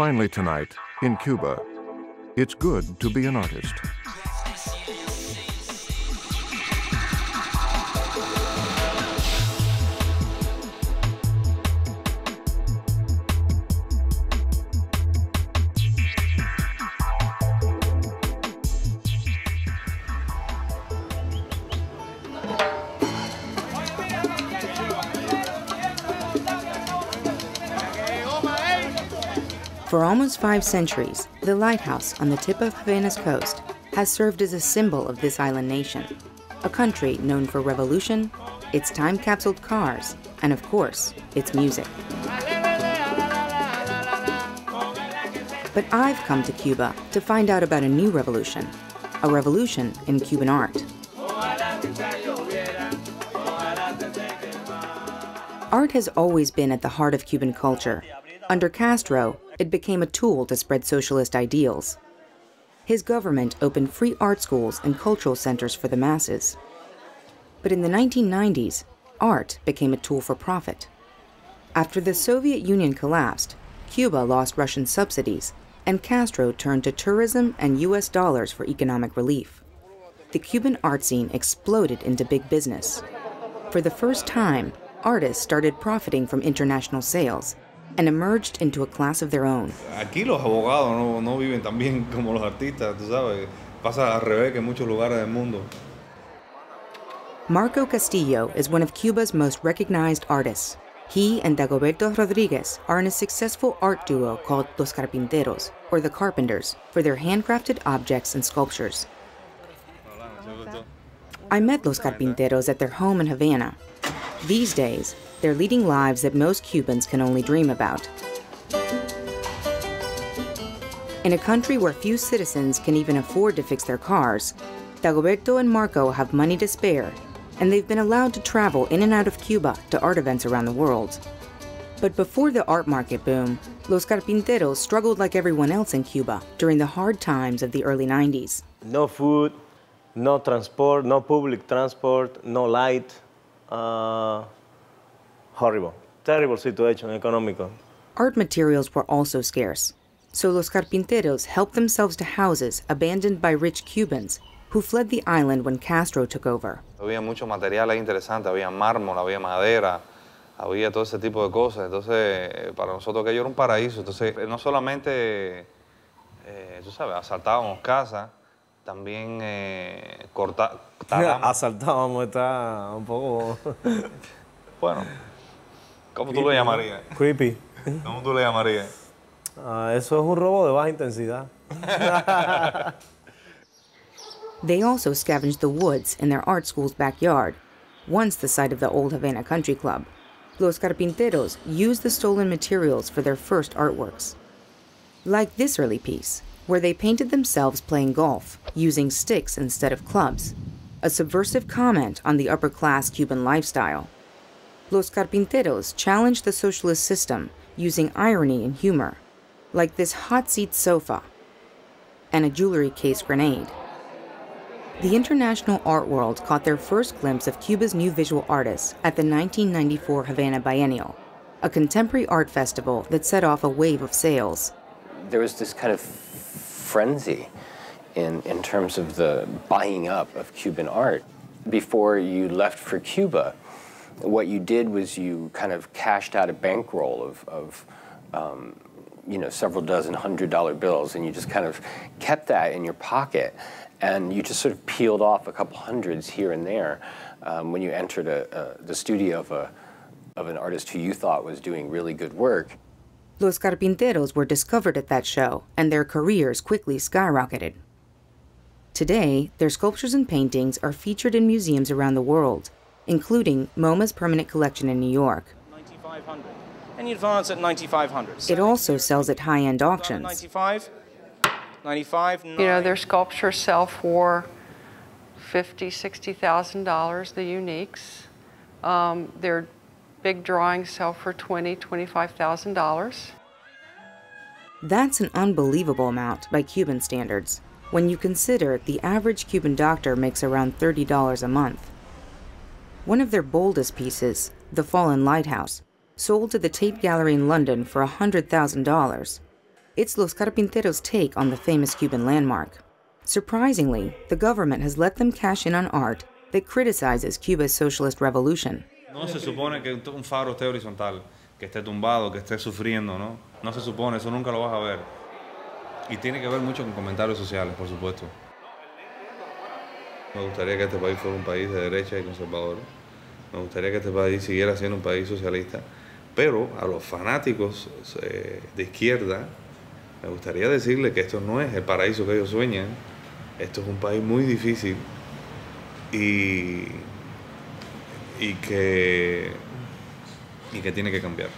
Finally tonight, in Cuba, it's good to be an artist. For almost five centuries, the lighthouse on the tip of Havana's coast has served as a symbol of this island nation, a country known for revolution, its time capsuled cars, and of course, its music. But I've come to Cuba to find out about a new revolution, a revolution in Cuban art. Art has always been at the heart of Cuban culture. Under Castro, it became a tool to spread socialist ideals. His government opened free art schools and cultural centers for the masses. But in the 1990s, art became a tool for profit. After the Soviet Union collapsed, Cuba lost Russian subsidies, and Castro turned to tourism and US dollars for economic relief. The Cuban art scene exploded into big business. For the first time, artists started profiting from international sales and emerged into a class of their own. Aquí los abogados no, no viven tan bien como los artistas, tú sabes. Pasa al revés que en muchos lugares del mundo. Marco Castillo is one of Cuba's most recognized artists. He and Dagoberto Rodriguez are in a successful art duo called Los Carpinteros, or the Carpenters, for their handcrafted objects and sculptures. I met Los Carpinteros at their home in Havana. These days, they're leading lives that most Cubans can only dream about. In a country where few citizens can even afford to fix their cars, Dagoberto and Marco have money to spare, and they've been allowed to travel in and out of Cuba to art events around the world. But before the art market boom, Los Carpinteros struggled like everyone else in Cuba during the hard times of the early 90s. No food, no transport, no public transport, no light. Uh, horrible, terrible situation económico. Art materials were also scarce, so Los Carpinteros helped themselves to houses abandoned by rich Cubans who fled the island when Castro took over. Había mucho material ahí interesante, había mármol, había madera, había todo ese tipo de cosas. Entonces, para nosotros aquello era un paraíso. Entonces, no solamente, eh, tú sabes, asaltábamos casas, también eh, cortábamos. Asaltábamos, está un poco... bueno, ¿cómo tú lo llamarías? Creepy. ¿Cómo tú le llamarías? Uh, eso es un robo de baja intensidad. They also scavenged the woods in their art school's backyard, once the site of the old Havana Country Club. Los Carpinteros used the stolen materials for their first artworks. Like this early piece, where they painted themselves playing golf, using sticks instead of clubs, a subversive comment on the upper class Cuban lifestyle. Los Carpinteros challenged the socialist system using irony and humor, like this hot seat sofa and a jewelry case grenade. The international art world caught their first glimpse of Cuba's new visual artists at the 1994 Havana Biennial, a contemporary art festival that set off a wave of sales. There was this kind of frenzy in, in terms of the buying up of Cuban art. Before you left for Cuba, what you did was you kind of cashed out a bankroll of, of um, you know, several dozen hundred dollar bills, and you just kind of kept that in your pocket and you just sort of peeled off a couple hundreds here and there um, when you entered a, a, the studio of, a, of an artist who you thought was doing really good work. Los Carpinteros were discovered at that show, and their careers quickly skyrocketed. Today, their sculptures and paintings are featured in museums around the world, including MoMA's permanent collection in New York. Any advance at 9,500. It also sells at high-end auctions. 95, 95. You know, their sculptures sell for fifty, sixty thousand dollars. The uniques, um, their big drawings sell for twenty, twenty-five thousand dollars. That's an unbelievable amount by Cuban standards, when you consider the average Cuban doctor makes around $30 a month. One of their boldest pieces, The Fallen Lighthouse, sold to the Tate Gallery in London for $100,000. It's Los Carpinteros' take on the famous Cuban landmark. Surprisingly, the government has let them cash in on art that criticizes Cuba's socialist revolution. No se supone que un faro esté horizontal, que esté tumbado, que esté sufriendo, ¿no? No se supone, eso nunca lo vas a ver. Y tiene que ver mucho con comentarios sociales, por supuesto. Me gustaría que este país fuera un país de derecha y conservador. Me gustaría que este país siguiera siendo un país socialista. Pero a los fanáticos eh, de izquierda, me gustaría decirle que esto no es el paraíso que ellos sueñan. Esto es un país muy difícil y, y, que, y que tiene que cambiar.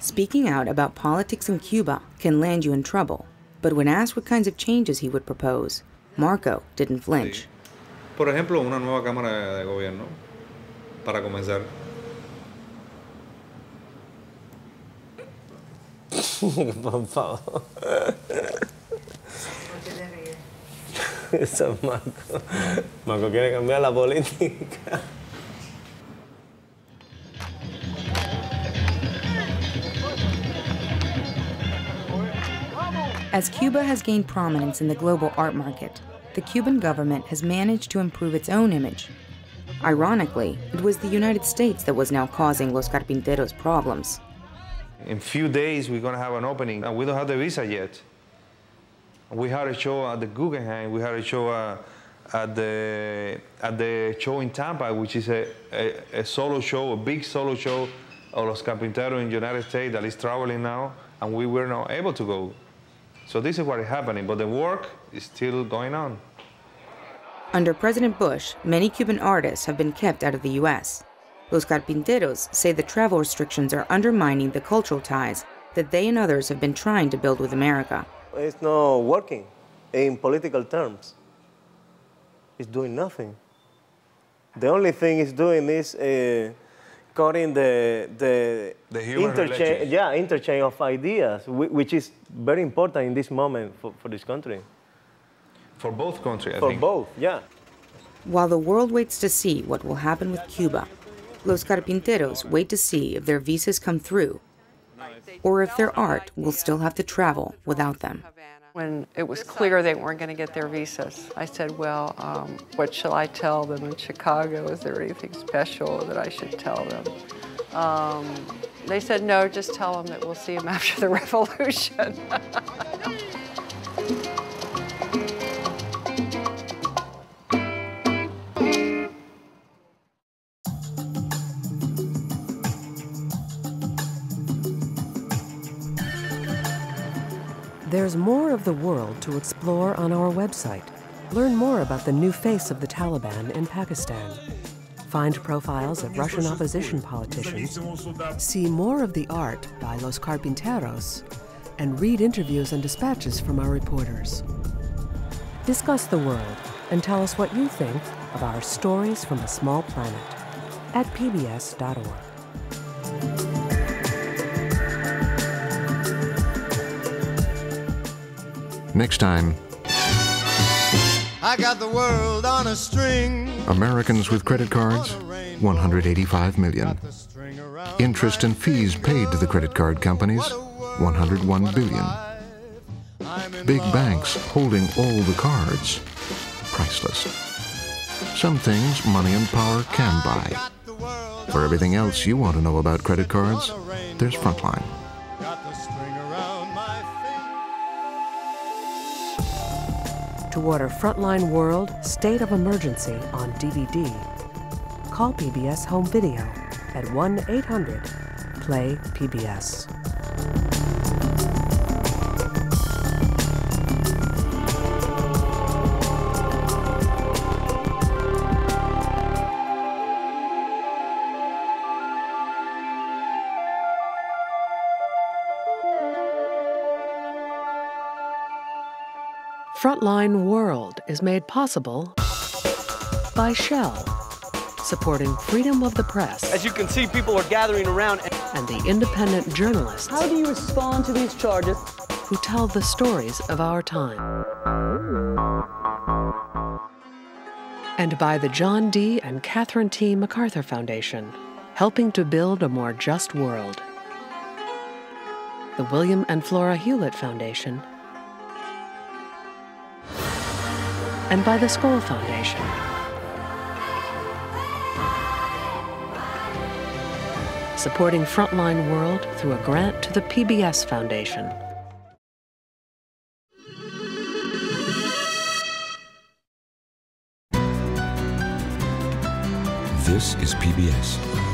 Speaking out about politics in Cuba can land you in trouble, but when asked what kinds of changes he would propose, Marco didn't flinch. Por ejemplo, una nueva Cámara de Gobierno, para comenzar. Por favor. Eso es Marco. Marco quiere cambiar la política. As Cuba has gained prominence in the global art market, the Cuban government has managed to improve its own image. Ironically, it was the United States that was now causing Los Carpinteros problems. In few days, we're going to have an opening, and we don't have the visa yet. We had a show at the Guggenheim. We had a show uh, at the at the show in Tampa, which is a, a, a, solo show, a big solo show of Los Carpinteros in the United States that is traveling now, and we were not able to go. So this is what is happening, but the work is still going on. Under President Bush, many Cuban artists have been kept out of the U.S. Los Carpinteros say the travel restrictions are undermining the cultural ties that they and others have been trying to build with America. It's not working in political terms. It's doing nothing. The only thing it's doing is uh, cutting the the, the interchange, yeah, interchange of ideas, which is very important in this moment for, for this country. For both countries, I for think. both, yeah. While the world waits to see what will happen with Cuba, Los Carpinteros wait to see if their visas come through or if their art will still have to travel without them. When it was clear they weren't going to get their visas, I said, Well, um, what shall I tell them in Chicago? Is there anything special that I should tell them? Um, they said, No, just tell them that we'll see them after the revolution. There's more of the world to explore on our website. Learn more about the new face of the Taliban in Pakistan. Find profiles of Russian opposition politicians. See more of the art by Los Carpinteros. And read interviews and dispatches from our reporters. Discuss the world and tell us what you think of our Stories from a Small Planet at pbs.org. Next time, I got the world on a string. Americans with credit cards, 185 million. Interest and fees paid to the credit card companies, 101 billion. Big banks holding all the cards, priceless. Some things money and power can buy. For everything else you want to know about credit cards, there's Frontline. To order Frontline World State of Emergency on DVD, call PBS Home Video at 1 800 Play PBS. Frontline World is made possible by Shell, supporting freedom of the press. As you can see, people are gathering around. And the independent journalists. How do you respond to these charges? Who tell the stories of our time. And by the John D. and Catherine T. MacArthur Foundation, helping to build a more just world. the William and Flora Hewlett Foundation, and by the Skoll Foundation. Supporting Frontline World through a grant to the PBS Foundation. This is PBS.